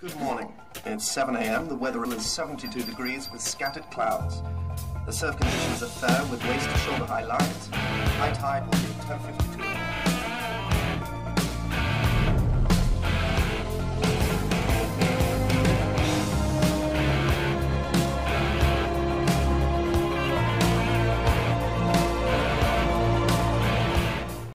Good morning. It's 7 a.m. The weather is 72 degrees with scattered clouds. The surf conditions are fair with waist to shoulder high lines. High tide will be 10.52